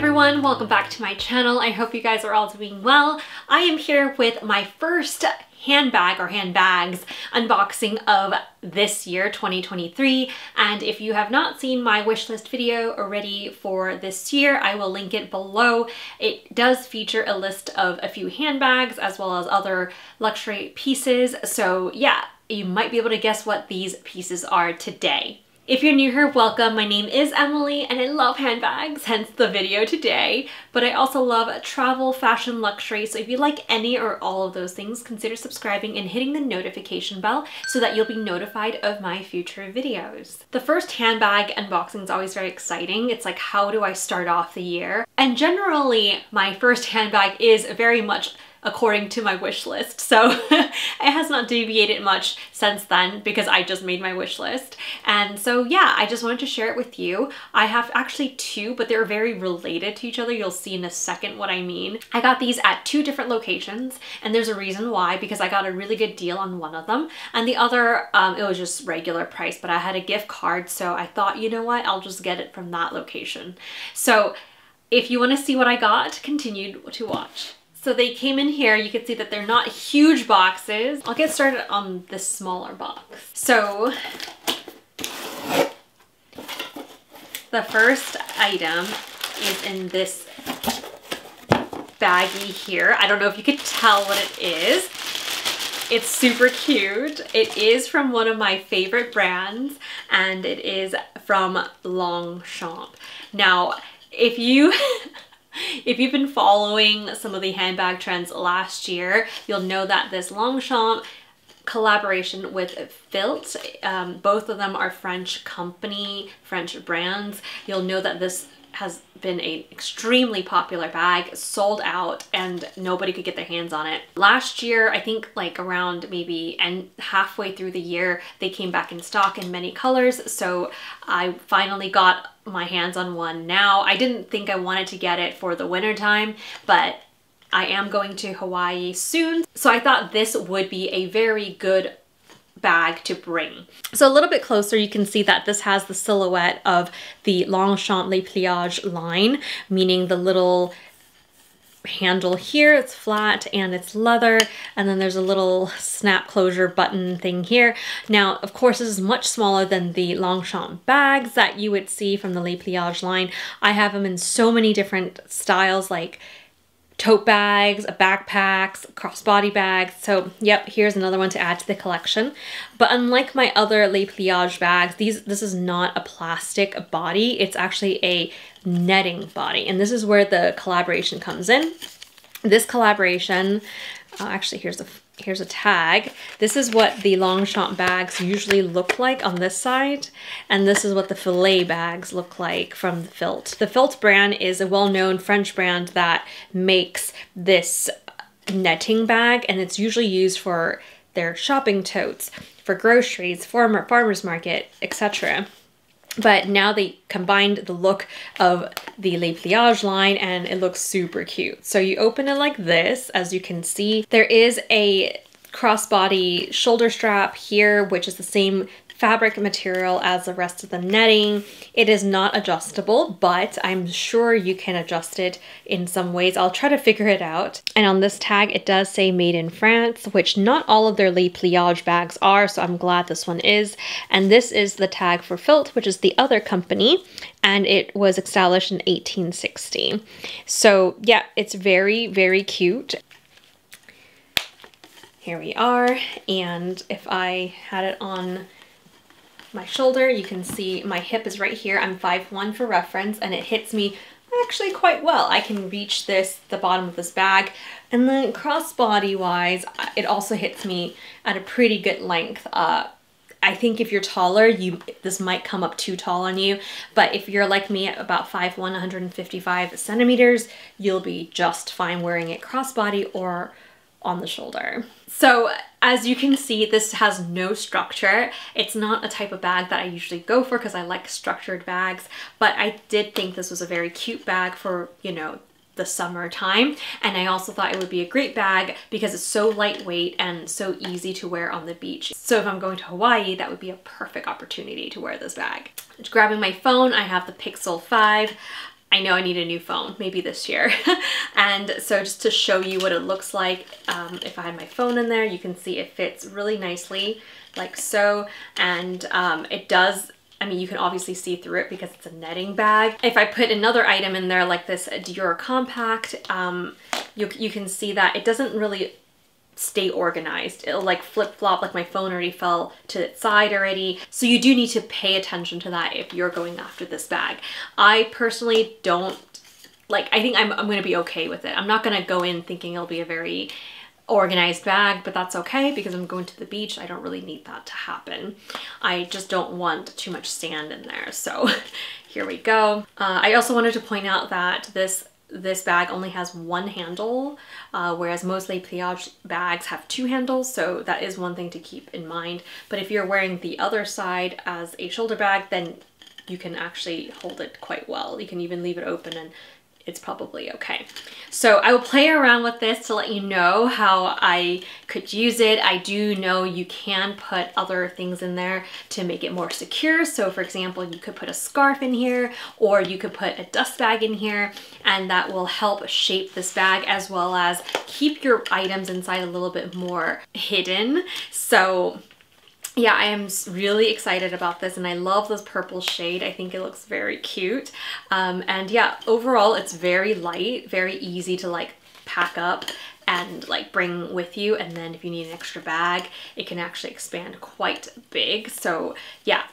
everyone, welcome back to my channel. I hope you guys are all doing well. I am here with my first handbag or handbags unboxing of this year 2023 and if you have not seen my wish list video already for this year I will link it below it does feature a list of a few handbags as well as other luxury pieces so yeah you might be able to guess what these pieces are today if you're new here, welcome. My name is Emily and I love handbags, hence the video today. But I also love travel, fashion, luxury. So if you like any or all of those things, consider subscribing and hitting the notification bell so that you'll be notified of my future videos. The first handbag unboxing is always very exciting. It's like, how do I start off the year? And generally, my first handbag is very much according to my wish list. So it has not deviated much since then because I just made my wish list. And so yeah, I just wanted to share it with you. I have actually two, but they're very related to each other. You'll see in a second what I mean. I got these at two different locations and there's a reason why because I got a really good deal on one of them and the other, um, it was just regular price, but I had a gift card. So I thought, you know what, I'll just get it from that location. So if you want to see what I got, continue to watch. So they came in here, you can see that they're not huge boxes. I'll get started on this smaller box. So the first item is in this baggie here. I don't know if you could tell what it is. It's super cute. It is from one of my favorite brands and it is from Longchamp. Now, if you If you've been following some of the handbag trends last year, you'll know that this Longchamp collaboration with Filt. Um, both of them are French company, French brands. You'll know that this has been an extremely popular bag, sold out, and nobody could get their hands on it. Last year, I think like around maybe and halfway through the year, they came back in stock in many colors, so I finally got my hands on one now. I didn't think I wanted to get it for the winter time, but I am going to Hawaii soon. So I thought this would be a very good bag to bring. So a little bit closer, you can see that this has the silhouette of the Longchamp Les Pliages line, meaning the little handle here. It's flat and it's leather. And then there's a little snap closure button thing here. Now, of course, this is much smaller than the Longchamp bags that you would see from the Les Pliages line. I have them in so many different styles like tote bags, backpacks, crossbody bags. So yep, here's another one to add to the collection. But unlike my other Les Pliage bags, these this is not a plastic body. It's actually a netting body. And this is where the collaboration comes in. This collaboration, uh, actually here's a here's a tag. This is what the Longchamp bags usually look like on this side, and this is what the Filet bags look like from the Filt. The Filt brand is a well-known French brand that makes this netting bag, and it's usually used for their shopping totes, for groceries, farmer, farmer's market, etc but now they combined the look of the Les Pliages line and it looks super cute. So you open it like this, as you can see. There is a crossbody shoulder strap here, which is the same fabric material as the rest of the netting. It is not adjustable, but I'm sure you can adjust it in some ways. I'll try to figure it out. And on this tag, it does say made in France, which not all of their Les Pliages bags are, so I'm glad this one is. And this is the tag for Filt, which is the other company, and it was established in 1860. So yeah, it's very, very cute here we are and if I had it on my shoulder. You can see my hip is right here. I'm 5'1 for reference and it hits me actually quite well. I can reach this, the bottom of this bag. And then crossbody wise, it also hits me at a pretty good length. Uh, I think if you're taller, you this might come up too tall on you, but if you're like me at about 5'1", 155 centimeters, you'll be just fine wearing it crossbody or on the shoulder. So as you can see, this has no structure. It's not a type of bag that I usually go for because I like structured bags, but I did think this was a very cute bag for, you know, the summertime and I also thought it would be a great bag because it's so lightweight and so easy to wear on the beach. So if I'm going to Hawaii that would be a perfect opportunity to wear this bag. Grabbing my phone I have the Pixel 5 I know I need a new phone, maybe this year. and so just to show you what it looks like, um, if I had my phone in there, you can see it fits really nicely like so. And um, it does I mean, you can obviously see through it because it's a netting bag. If I put another item in there like this Dior Compact, um, you, you can see that it doesn't really stay organized. It'll like flip flop, like my phone already fell to its side already. So you do need to pay attention to that if you're going after this bag. I personally don't, like, I think I'm, I'm gonna be okay with it. I'm not gonna go in thinking it'll be a very organized bag, but that's okay because I'm going to the beach. I don't really need that to happen. I just don't want too much sand in there. So here we go. Uh, I also wanted to point out that this this bag only has one handle, uh, whereas most Les Pliage bags have two handles, so that is one thing to keep in mind. But if you're wearing the other side as a shoulder bag, then you can actually hold it quite well. You can even leave it open and it's probably okay. So I will play around with this to let you know how I could use it. I do know you can put other things in there to make it more secure. So for example, you could put a scarf in here or you could put a dust bag in here and that will help shape this bag as well as keep your items inside a little bit more hidden. So yeah, I am really excited about this and I love this purple shade. I think it looks very cute. Um, and yeah, overall it's very light, very easy to like pack up and like bring with you. And then if you need an extra bag, it can actually expand quite big. So yeah,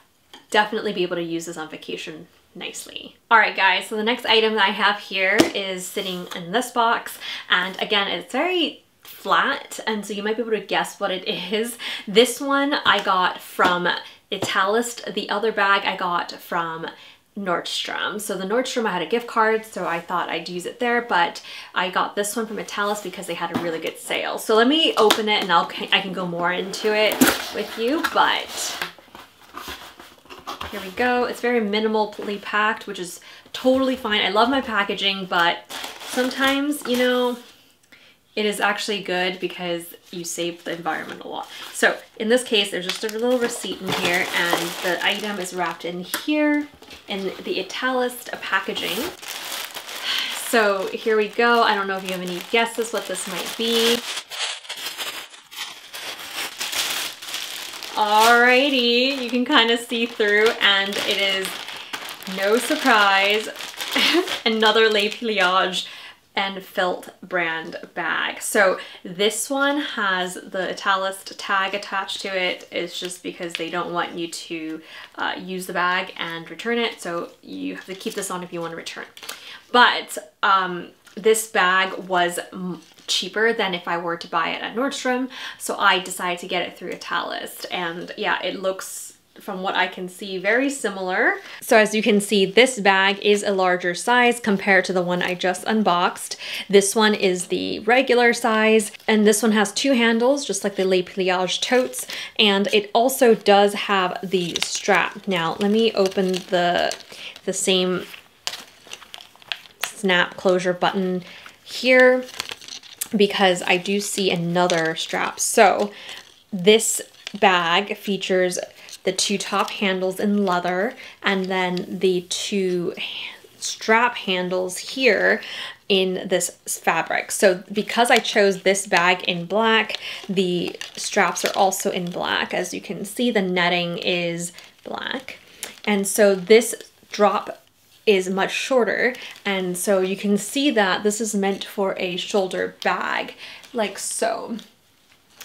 definitely be able to use this on vacation nicely. All right guys, so the next item that I have here is sitting in this box. And again, it's very flat and so you might be able to guess what it is. This one I got from Italist. The other bag I got from Nordstrom. So the Nordstrom, I had a gift card, so I thought I'd use it there, but I got this one from Italist because they had a really good sale. So let me open it and I'll, I can go more into it with you, but here we go. It's very minimally packed, which is totally fine. I love my packaging, but sometimes, you know, it is actually good because you save the environment a lot. So in this case, there's just a little receipt in here and the item is wrapped in here in the Italist packaging. So here we go. I don't know if you have any guesses what this might be. Alrighty, you can kind of see through and it is no surprise, another Les Pliage and Filt brand bag. So this one has the Italist tag attached to it. It's just because they don't want you to uh, use the bag and return it. So you have to keep this on if you want to return. But um, this bag was cheaper than if I were to buy it at Nordstrom. So I decided to get it through Italist. And yeah, it looks from what I can see, very similar. So as you can see, this bag is a larger size compared to the one I just unboxed. This one is the regular size, and this one has two handles, just like the Le Pliage totes, and it also does have the strap. Now, let me open the, the same snap closure button here because I do see another strap. So this bag features the two top handles in leather and then the two strap handles here in this fabric. So because I chose this bag in black, the straps are also in black. As you can see, the netting is black. And so this drop is much shorter. And so you can see that this is meant for a shoulder bag, like so.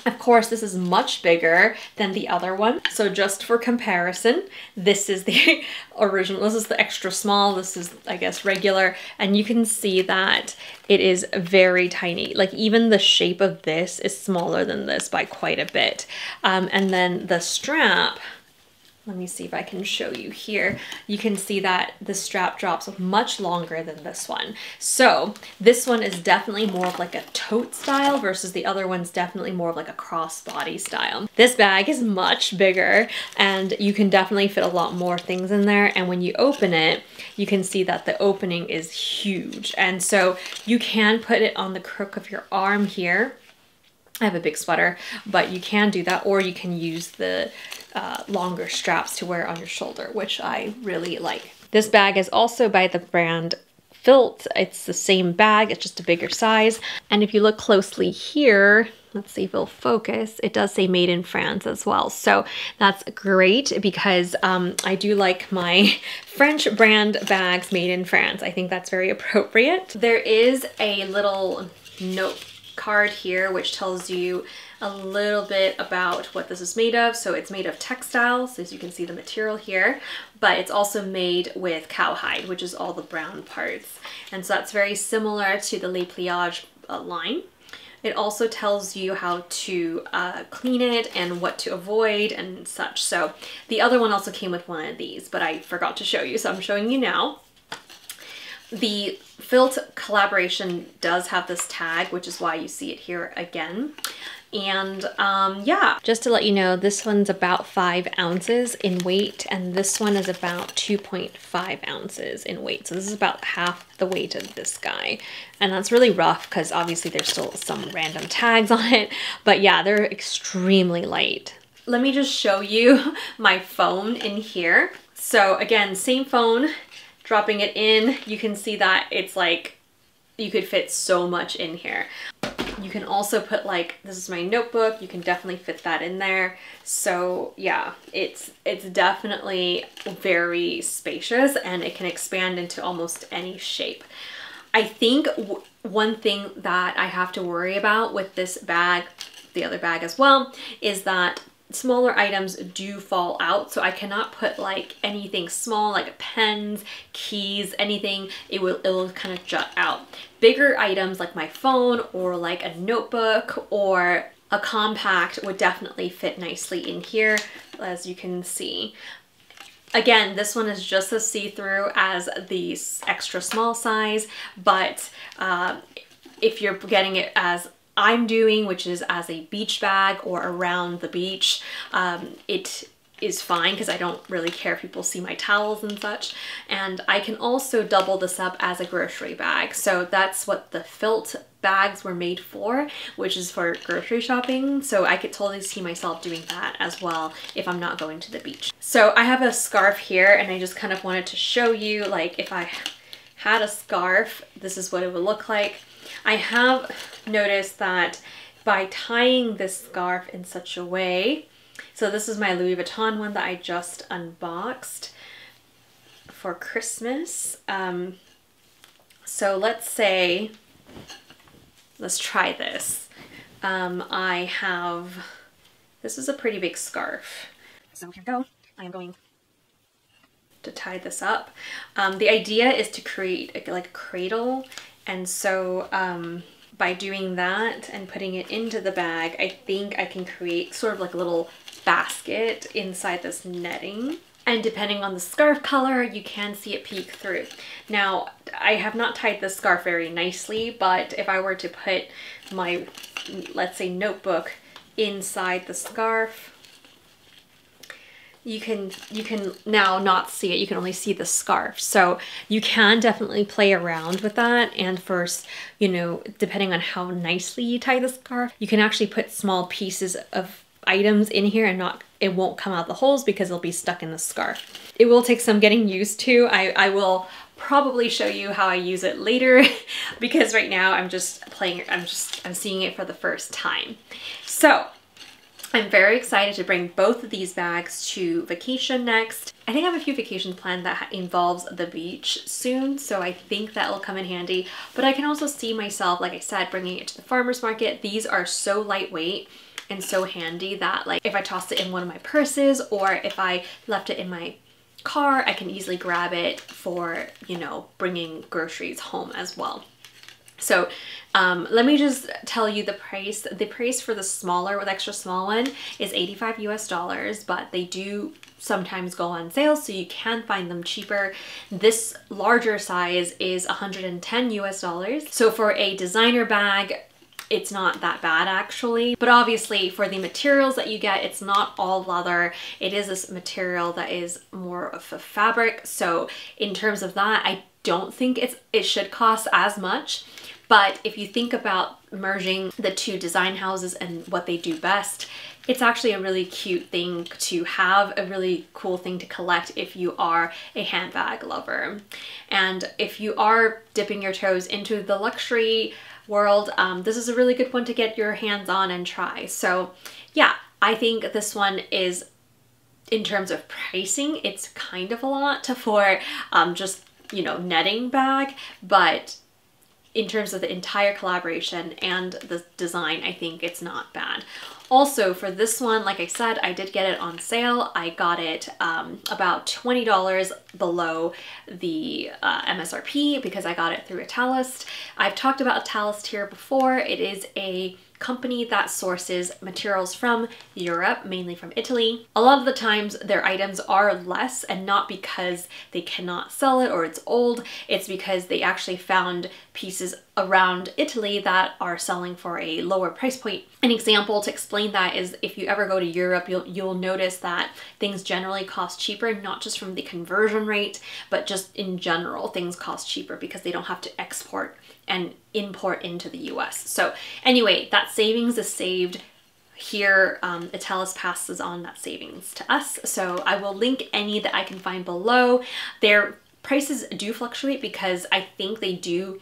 Of course, this is much bigger than the other one. So just for comparison, this is the original, this is the extra small, this is, I guess, regular. And you can see that it is very tiny. Like even the shape of this is smaller than this by quite a bit. Um, and then the strap, let me see if I can show you here. You can see that the strap drops much longer than this one. So this one is definitely more of like a tote style versus the other one's definitely more of like a crossbody style. This bag is much bigger and you can definitely fit a lot more things in there. And when you open it, you can see that the opening is huge. And so you can put it on the crook of your arm here I have a big sweater, but you can do that or you can use the uh, longer straps to wear on your shoulder, which I really like. This bag is also by the brand Filt. It's the same bag, it's just a bigger size. And if you look closely here, let's see if it'll focus, it does say made in France as well. So that's great because um, I do like my French brand bags made in France. I think that's very appropriate. There is a little note card here which tells you a little bit about what this is made of. So it's made of textiles, as you can see the material here, but it's also made with cowhide, which is all the brown parts. And so that's very similar to the Les Pliages uh, line. It also tells you how to uh, clean it and what to avoid and such. So the other one also came with one of these, but I forgot to show you, so I'm showing you now. The Filt collaboration does have this tag, which is why you see it here again. And um, yeah, just to let you know, this one's about five ounces in weight and this one is about 2.5 ounces in weight. So this is about half the weight of this guy. And that's really rough because obviously there's still some random tags on it. But yeah, they're extremely light. Let me just show you my phone in here. So again, same phone, dropping it in, you can see that it's like, you could fit so much in here. You can also put like, this is my notebook, you can definitely fit that in there. So yeah, it's, it's definitely very spacious and it can expand into almost any shape. I think one thing that I have to worry about with this bag, the other bag as well, is that smaller items do fall out so I cannot put like anything small like pens keys anything. It will it will kind of jut out. Bigger items like my phone or like a notebook or a compact would definitely fit nicely in here as you can see. Again, this one is just as see-through as the extra small size, but uh, if you're getting it as I'm doing, which is as a beach bag or around the beach. Um, it is fine because I don't really care if people see my towels and such. And I can also double this up as a grocery bag. So that's what the Filt bags were made for, which is for grocery shopping. So I could totally see myself doing that as well if I'm not going to the beach. So I have a scarf here and I just kind of wanted to show you like if I had a scarf, this is what it would look like. I have noticed that by tying this scarf in such a way, so this is my Louis Vuitton one that I just unboxed for Christmas. Um, so let's say, let's try this. Um, I have, this is a pretty big scarf. So here we go. I am going to tie this up. Um, the idea is to create a, like a cradle and so um, by doing that and putting it into the bag, I think I can create sort of like a little basket inside this netting. And depending on the scarf color, you can see it peek through. Now, I have not tied the scarf very nicely, but if I were to put my, let's say, notebook inside the scarf, you can you can now not see it you can only see the scarf. So you can definitely play around with that and first you know depending on how nicely you tie the scarf you can actually put small pieces of items in here and not it won't come out the holes because it'll be stuck in the scarf. It will take some getting used to. I i will probably show you how I use it later because right now I'm just playing I'm just I'm seeing it for the first time. So I'm very excited to bring both of these bags to vacation next. I think I have a few vacations planned that involves the beach soon, so I think that will come in handy. But I can also see myself, like I said, bringing it to the farmer's market. These are so lightweight and so handy that like if I tossed it in one of my purses or if I left it in my car, I can easily grab it for, you know, bringing groceries home as well. So um, let me just tell you the price. The price for the smaller with extra small one is 85 US dollars, but they do sometimes go on sale so you can find them cheaper. This larger size is 110 US dollars. So for a designer bag, it's not that bad actually. But obviously for the materials that you get, it's not all leather. It is this material that is more of a fabric. So in terms of that, I don't think it's it should cost as much. But if you think about merging the two design houses and what they do best, it's actually a really cute thing to have, a really cool thing to collect if you are a handbag lover. And if you are dipping your toes into the luxury world, um, this is a really good one to get your hands on and try. So yeah, I think this one is in terms of pricing, it's kind of a lot for um, just, you know, netting bag, but in terms of the entire collaboration and the design, I think it's not bad. Also for this one, like I said, I did get it on sale. I got it um, about $20 below the uh, MSRP because I got it through Italist. I've talked about Italist here before. It is a company that sources materials from Europe, mainly from Italy. A lot of the times their items are less and not because they cannot sell it or it's old, it's because they actually found pieces around Italy that are selling for a lower price point. An example to explain that is if you ever go to Europe, you'll, you'll notice that things generally cost cheaper, not just from the conversion rate, but just in general, things cost cheaper because they don't have to export and import into the US. So anyway, that savings is saved here um, Italist passes on that savings to us. So I will link any that I can find below. Their prices do fluctuate because I think they do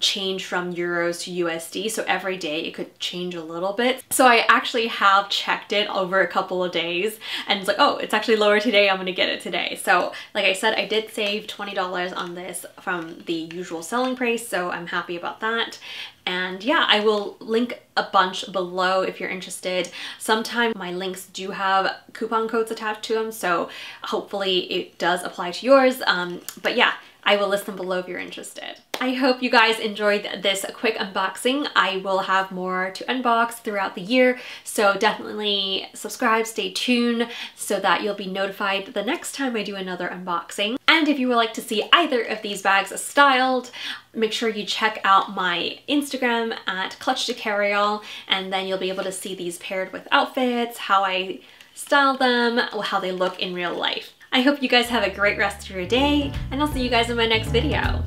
change from euros to USD. So every day it could change a little bit. So I actually have checked it over a couple of days and it's like, oh, it's actually lower today. I'm going to get it today. So like I said, I did save $20 on this from the usual selling price. So I'm happy about that. And yeah, I will link a bunch below if you're interested. Sometimes my links do have coupon codes attached to them, so hopefully it does apply to yours. Um, but yeah, I will list them below if you're interested. I hope you guys enjoyed this quick unboxing. I will have more to unbox throughout the year, so definitely subscribe, stay tuned so that you'll be notified the next time I do another unboxing. And if you would like to see either of these bags styled, make sure you check out my Instagram at Clutch to Carry All, and then you'll be able to see these paired with outfits, how I style them, how they look in real life. I hope you guys have a great rest of your day, and I'll see you guys in my next video.